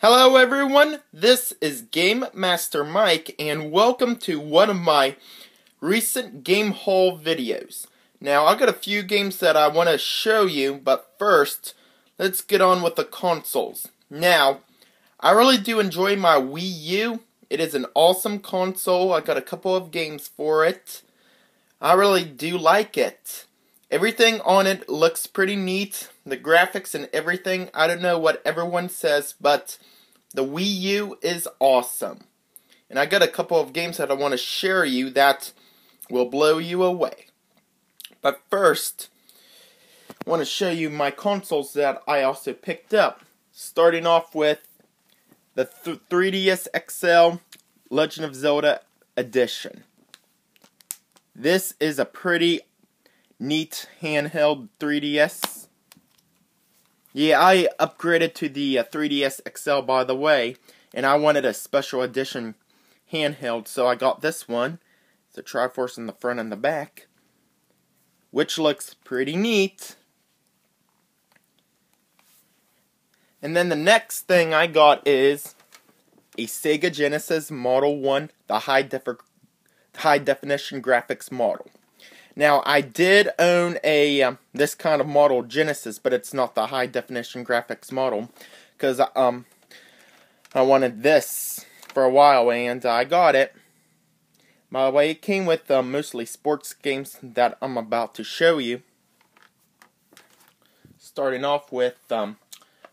Hello everyone, this is Game Master Mike and welcome to one of my recent game haul videos. Now I got a few games that I want to show you, but first let's get on with the consoles. Now, I really do enjoy my Wii U. It is an awesome console. I got a couple of games for it. I really do like it. Everything on it looks pretty neat. The graphics and everything, I don't know what everyone says, but the Wii U is awesome. And I got a couple of games that I want to share you that will blow you away. But first, I want to show you my consoles that I also picked up. Starting off with the th 3DS XL Legend of Zelda Edition. This is a pretty neat handheld 3DS. Yeah, I upgraded to the uh, 3DS XL by the way, and I wanted a special edition handheld, so I got this one. It's a Triforce in the front and the back, which looks pretty neat. And then the next thing I got is a Sega Genesis Model 1, the high, defi high definition graphics model. Now, I did own a um, this kind of model Genesis, but it's not the high definition graphics model because um I wanted this for a while and I got it. By the way, it came with uh, mostly sports games that I'm about to show you. Starting off with um,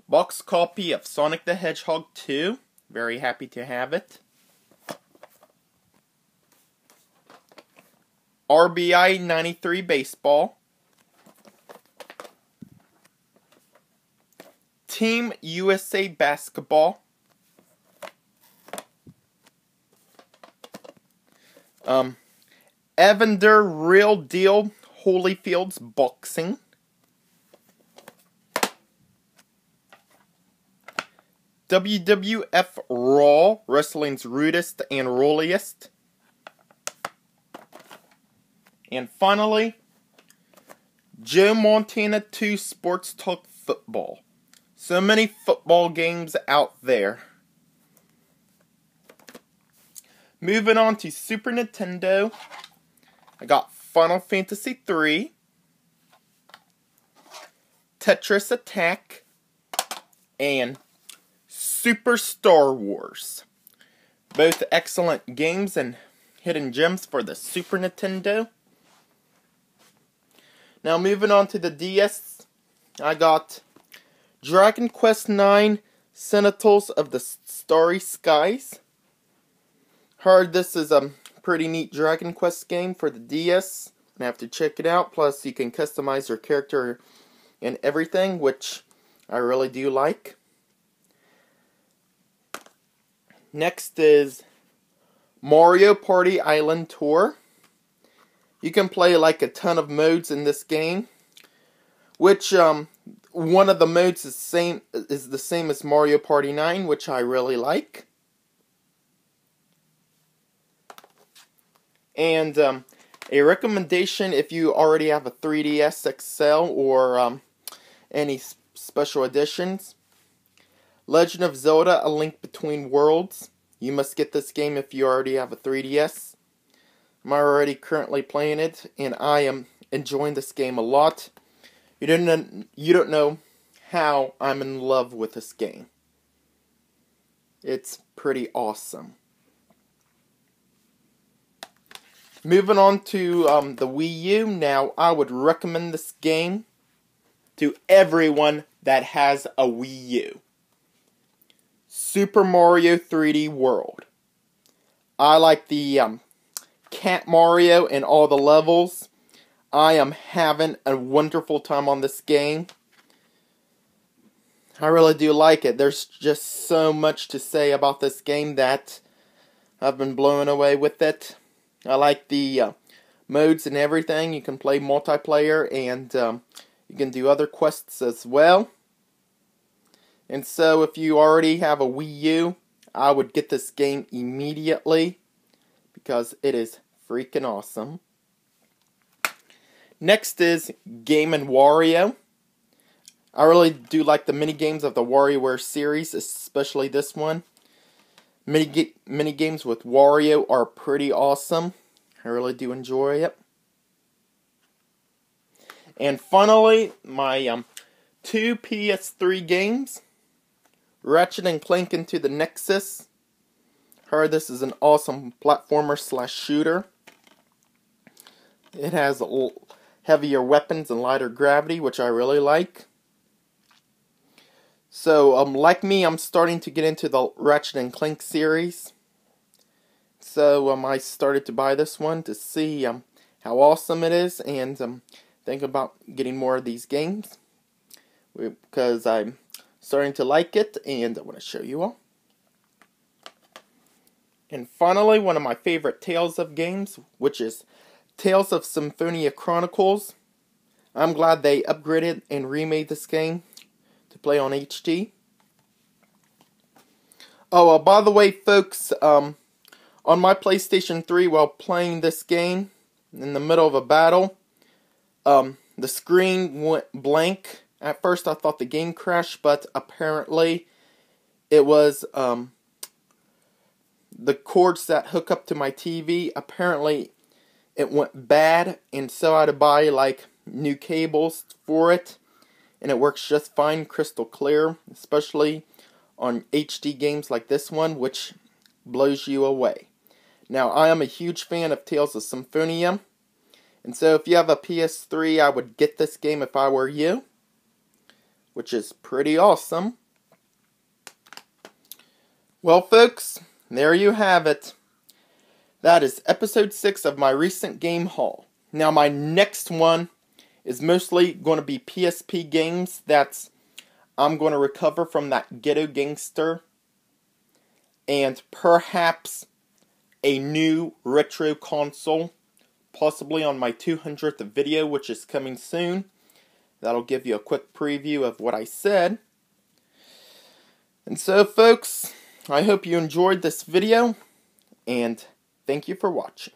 box copy of Sonic the Hedgehog 2. Very happy to have it. RBI 93 baseball. Team USA basketball. Um, Evander Real Deal Holyfield's boxing. WWF Raw, wrestling's rudest and rolliest. And finally, Joe Montana 2 Sports Talk Football. So many football games out there. Moving on to Super Nintendo, I got Final Fantasy 3, Tetris Attack, and Super Star Wars. Both excellent games and hidden gems for the Super Nintendo. Now moving on to the DS, I got Dragon Quest IX Sentinels of the Starry Skies. Heard this is a pretty neat Dragon Quest game for the DS. I have to check it out. Plus, you can customize your character and everything, which I really do like. Next is Mario Party Island Tour. You can play like a ton of modes in this game, which um, one of the modes is same is the same as Mario Party 9, which I really like. And um, a recommendation if you already have a 3DS XL or um, any special editions. Legend of Zelda A Link Between Worlds. You must get this game if you already have a 3DS. I'm already currently playing it, and I am enjoying this game a lot. You don't know, you don't know how I'm in love with this game. It's pretty awesome. Moving on to um, the Wii U, now I would recommend this game to everyone that has a Wii U. Super Mario 3D World. I like the um, Cat Mario in all the levels. I am having a wonderful time on this game. I really do like it. There's just so much to say about this game that I've been blown away with it. I like the uh, modes and everything. You can play multiplayer and um, you can do other quests as well. And so if you already have a Wii U, I would get this game immediately because it is freaking awesome. Next is Game and Wario. I really do like the mini games of the WarioWare series, especially this one. Mini, mini games with Wario are pretty awesome. I really do enjoy it. And finally, my um, two PS3 games. Ratchet and Clank into the Nexus. Heard this is an awesome platformer slash shooter. It has heavier weapons and lighter gravity, which I really like. So, um, like me, I'm starting to get into the Ratchet and Clank series. So, um, I started to buy this one to see um, how awesome it is and um, think about getting more of these games because I'm starting to like it and I want to show you all. And finally, one of my favorite Tales of games, which is Tales of Symphonia Chronicles. I'm glad they upgraded and remade this game to play on HD. Oh, uh, by the way, folks, um, on my PlayStation 3 while playing this game in the middle of a battle, um, the screen went blank. At first, I thought the game crashed, but apparently, it was um, the cords that hook up to my TV. Apparently, it went bad, and so I had to buy like new cables for it, and it works just fine, crystal clear, especially on HD games like this one, which blows you away. Now, I am a huge fan of Tales of Symphonia, and so if you have a PS3, I would get this game if I were you, which is pretty awesome. Well, folks, there you have it. That is episode 6 of my recent game haul. Now, my next one is mostly going to be PSP games that's I'm going to recover from that Ghetto Gangster and perhaps a new retro console, possibly on my 200th video, which is coming soon. That'll give you a quick preview of what I said. And so, folks, I hope you enjoyed this video, and Thank you for watching.